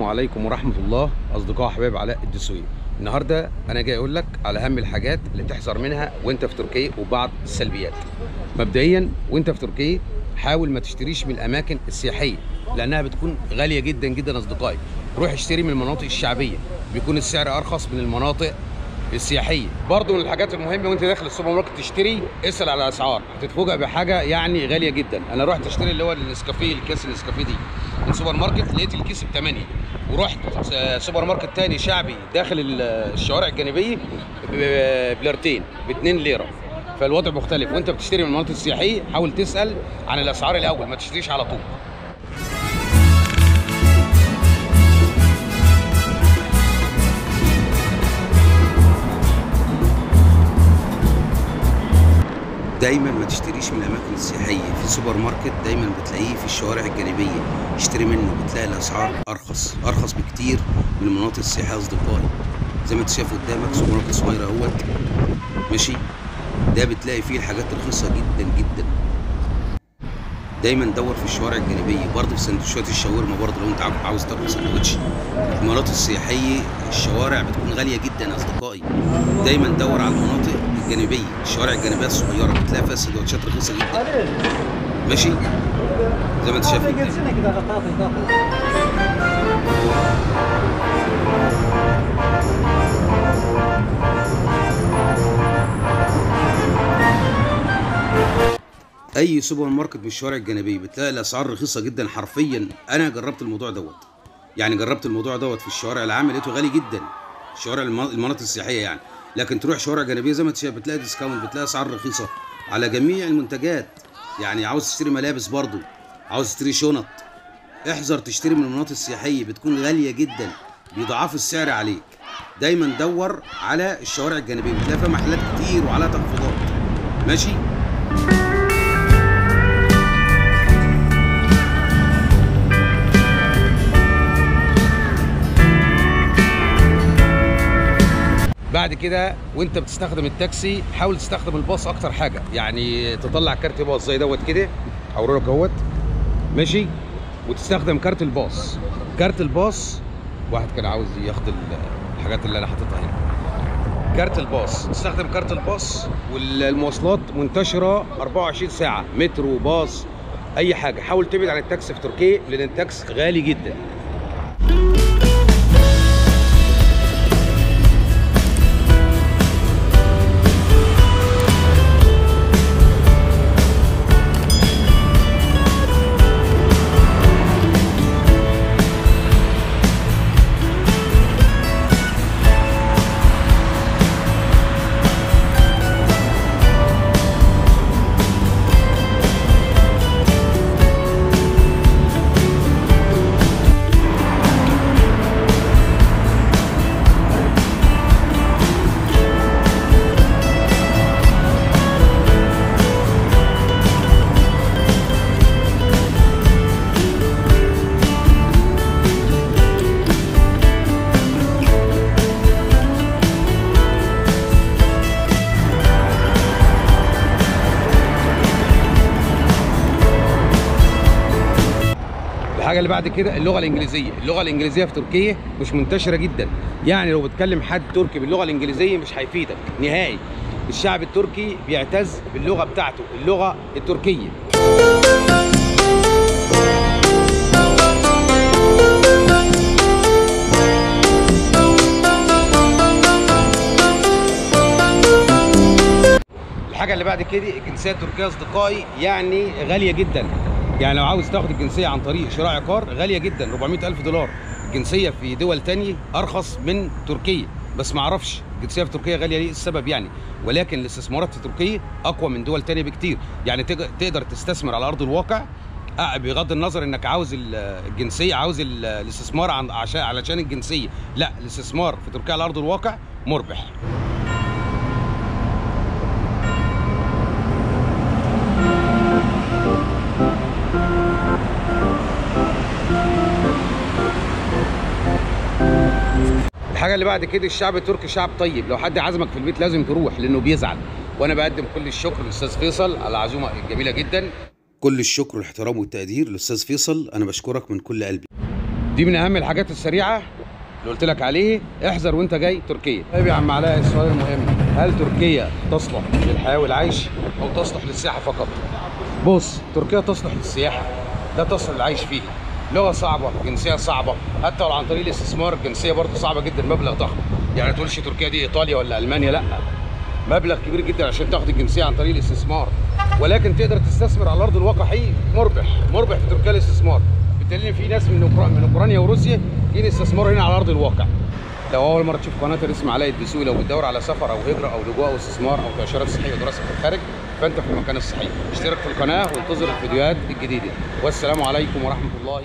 السلام عليكم ورحمة الله أصدقاء أحباب علاء الدسوقي. النهاردة أنا جاي أقول لك على أهم الحاجات اللي تحذر منها وأنت في تركيا وبعض السلبيات. مبدئيا وأنت في تركيا حاول ما تشتريش من الأماكن السياحية لأنها بتكون غالية جدا جدا أصدقائي. روح اشتري من المناطق الشعبية بيكون السعر أرخص من المناطق السياحية. برضو من الحاجات المهمة وأنت داخل السوبر ماركت تشتري اسأل على الأسعار. هتتفاجئ بحاجة يعني غالية جدا. أنا رحت أشتري اللي هو النسكافيه الكيس النسكافيه دي. من سوبر ماركت لقيت الكيس ب 8 ورحت سوبر ماركت تاني شعبي داخل الشوارع الجانبية بليرتين ب 2 ليرة. فالوضع مختلف. وانت بتشتري من المناطق السياحية حاول تسأل عن الأسعار الأول ما تشتريش على طول. دايما ما تشتريش من الاماكن السياحيه في سوبر ماركت دايما بتلاقيه في الشوارع الجانبية. اشتري منه بتلاقي الأسعار أرخص. أرخص بكتير من المناطق السياحية أصدقائي. زي ما انت شايف قدامك سوبر ماركت صغير أهوت. ماشي؟ ده بتلاقي فيه الحاجات رخيصه جدا جدا. دايما دور في الشوارع الجانبية. برضه في سندوتشات الشاورما برضه لو انت عاوز تاكل سندوتش. المناطق السياحية الشوارع بتكون غالية جدا أصدقائي. دايما دور على المناطق الجانبيه الشوارع الجانبية الصغيرة بتلاقي فيها سندوتشات رخيصة جدا. ماشي؟ زي ما انت شايف أي سوبر ماركت من الشوارع الجانبية بتلاقي الأسعار رخيصة جدا حرفيا. أنا جربت الموضوع دوت. يعني جربت الموضوع دوت في الشوارع العامة لقيته غالي جدا. الشوارع المناطق السياحية يعني. لكن تروح شوارع جانبية زي ما انت بتلاقي discount بتلاقي أسعار رخيصة على جميع المنتجات. يعني عاوز تشتري ملابس برضو عاوز تشتري شنط احذر تشتري من المناطق السياحية بتكون غالية جدا بيضاعفوا السعر عليك. دايما دور على الشوارع الجانبية بتلاقي فيها محلات كتير وعليها تخفيضات ماشي؟ كده وانت بتستخدم التاكسي حاول تستخدم الباص أكتر حاجة. يعني تطلع كارت باص زي دوت كده اوري لك اهوت ماشي؟ وتستخدم كارت الباص. كارت الباص واحد كان عاوز ياخد الحاجات اللي أنا حاططها هنا. كارت الباص. تستخدم كارت الباص والمواصلات منتشرة 24 ساعة. مترو باص أي حاجة. حاول تبعد عن التاكسي في تركيا لأن التاكسي غالي جدا. الحاجة اللي بعد كده اللغة الإنجليزية. اللغة الإنجليزية في تركيا مش منتشرة جدا. يعني لو بتكلم حد تركي باللغة الإنجليزية مش هيفيدك. نهائي. الشعب التركي بيعتز باللغة بتاعته اللغة التركية. الحاجة اللي بعد كده الجنسيه التركية أصدقائي يعني غالية جدا. يعني لو عاوز تاخد الجنسية عن طريق شراء عقار غالية جدا 400 ألف دولار. الجنسية في دول تانية أرخص من تركيا. بس ما أعرفش الجنسية في تركيا غالية ليه؟ السبب يعني. ولكن الاستثمارات في تركيا أقوى من دول تانية بكتير. يعني تقدر تستثمر على أرض الواقع بغض النظر إنك عاوز الجنسية عاوز الاستثمار عشان علشان الجنسية. لا الاستثمار في تركيا على أرض الواقع مربح. الحاجة اللي بعد كده الشعب التركي شعب طيب. لو حد عزمك في البيت لازم تروح لأنه بيزعل. وأنا بقدم كل الشكر للأستاذ فيصل على العزومة الجميلة جدا. كل الشكر والاحترام والتقدير للأستاذ فيصل. أنا بشكرك من كل قلبي. ودي من أهم الحاجات السريعة اللي قلت لك عليه. احذر وأنت جاي تركيا. طيب يا عم علاء السؤال المهم. هل تركيا تصلح للحياة والعيش أو تصلح للسياحة فقط؟ بص تركيا تصلح للسياحة لا تصلح للعيش فيها. لغة صعبة جنسية صعبة. حتى لو عن طريق الاستثمار الجنسيه برضه صعبة جدا مبلغ ضخم. يعني تقولش تركيا دي إيطاليا ولا ألمانيا؟ لأ. مبلغ كبير جدا عشان تاخد الجنسية عن طريق الاستثمار. ولكن تقدر تستثمر على ارض الواقع حقيقي مربح مربح في تركيا الاستثمار. إن في ناس من أوكرانيا وروسيا جايين يستثمروا هنا على ارض الواقع. لو أول مرة تشوف قناة الاسم علاء الدسوقي لو بتدور على سفر أو هجرة أو لجوء أو استثمار أو تأشيرات صحية ودراسة في الخارج فأنت في المكان الصحيح. اشترك في القناة وانتظر الفيديوهات الجديدة. والسلام عليكم ورحمة الله